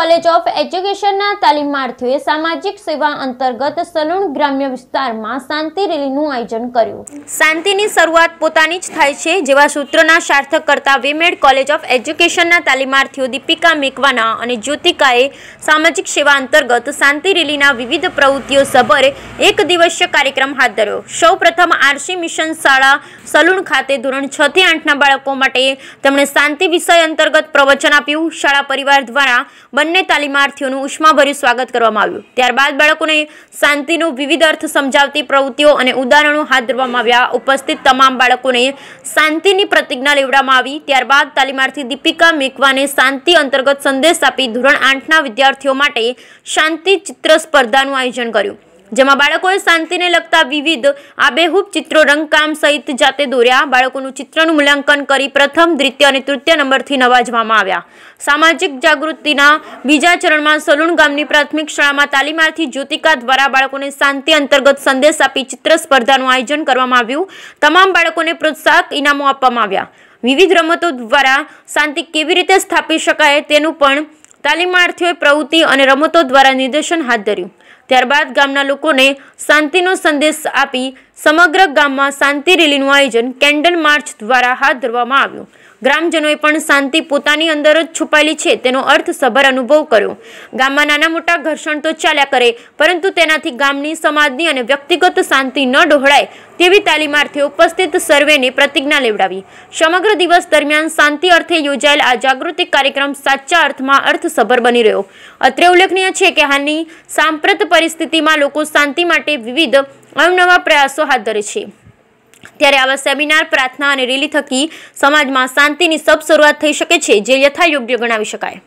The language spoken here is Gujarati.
કોલેજ ઓફ એજ્યુકેશનના તાલીમાર્થીઓએ સામાજિક સેવા અંતર્ગત સલૂણ ગ્રામ્ય વિસ્તારમાં શાંતિ રેલીનું આયોજન કર્યું. શાંતિની શરૂઆત પોતાની જ થાય છે જેવા સૂત્રના સાર્થક કરતા વિમેડ કોલેજ ઓફ એજ્યુકેશનના તાલીમાર્થીઓ દીપિકા મેકવાના અને જ્યોતિકાએ સામાજિક સેવા અંતર્ગત શાંતિ રેલીના વિવિધ પ્રવૃત્તિઓ સભર એક દિવસીય કાર્યક્રમ હાથ ધર્યો. સૌ પ્રથમ આરસી મિશન શાળા સલૂણ ખાતે ધોરણ છ થી આઠના બાળકો માટે તેમણે શાંતિ વિષય અંતર્ગત પ્રવચન આપ્યું. શાળા પરિવાર દ્વારા બંને તાલીમાર્થીઓનું ઉષ્માભર્યું સ્વાગત કરવામાં આવ્યું. ત્યારબાદ બાળકોને શાંતિનું વિવિધ અર્થ સમજાવતી પ્રવૃત્તિઓ અને ઉદાહરણો હાથ ધરવામાં આવ્યા. ઉપસ્થિત તમામ બાળકોને શાંતિની પ્રતિજ્ઞા લેવડાવવામાં આવી. ત્યારબાદ તાલીમાર્થી દીપિકા મેકવાને શાંતિ અંતર્ગત સંદેશ આપી ધોરણ આઠના વિદ્યાર્થીઓ માટે શાંતિ ચિત્ર સ્પર્ધાનું આયોજન કર્યું. જેમાં બાળકોએ શાંતિને લગતા વિવિધ આબેહૂબ ચિત્રો, રંગકામ સહિત જાતે દોર્યા. બાળકોનું ચિત્રનું મૂલ્યાંકન કરી પ્રથમ, દ્વિતીય અને તૃતીય નંબરથી નવાજવામાં આવ્યા. સામાજિક જાગૃતિના બીજા ચરણમાં સલુણ ગામની પ્રાથમિક શાળામાં તાલીમાર્થી જ્યોતિકા દ્વારા બાળકોને શાંતિ અંતર્ગત સંદેશ આપી ચિત્ર સ્પર્ધાનું આયોજન કરવામાં આવ્યું. તમામ બાળકોને પ્રોત્સાહક ઇનામો આપવામાં આવ્યા. વિવિધ રમતો દ્વારા શાંતિ કેવી રીતે સ્થાપી શકાય તેનું પણ તાલીમાર્થીઓએ પ્રવૃત્તિ અને રમતો દ્વારા નિર્દેશન હાથ ધર્યું. ત્યારબાદ ગામના લોકોને શાંતિનો સંદેશ આપી સમગ્ર ગામમાં શાંતિ રેલીનું આયોજન કેન્ડલ માર્ચ દ્વારા હાથ ધરવામાં આવ્યું. ગ્રામજનોએ પણ શાંતિ પોતાની અંદર જ છુપાયેલી છે, તેનો અર્થસભર અનુભવ કર્યો. ગામમાં નાના મોટા ઘર્ષણ તો ચાલ્યા કરે, પરંતુ તેનાથી ગામની સમાજની અને વ્યક્તિગત શાંતિ ન ડહોળાય તેવી તાલીમાર્થે ઉપસ્થિત સર્વેને પ્રતિજ્ઞા લેવડાવી. સમગ્ર દિવસ દરમિયાન શાંતિ અર્થે યોજાયેલ આ જાગૃતિ કાર્યક્રમ સાચા અર્થમાં અર્થસભર બની રહ્યો. અત્રે ઉલ્લેખનીય છે કે હાલની સાંપ્રત પરિસ્થિતિમાં લોકો શાંતિ માટે વિવિધ અવનવા પ્રયાસો હાથ ધરે છે. ત્યારે આવા સેમિનાર, પ્રાર્થના અને રેલી થકી સમાજમાં શાંતિની સબ શરૂઆત થઈ શકે છે, જે યથાયોગ્ય ગણાવી શકાય.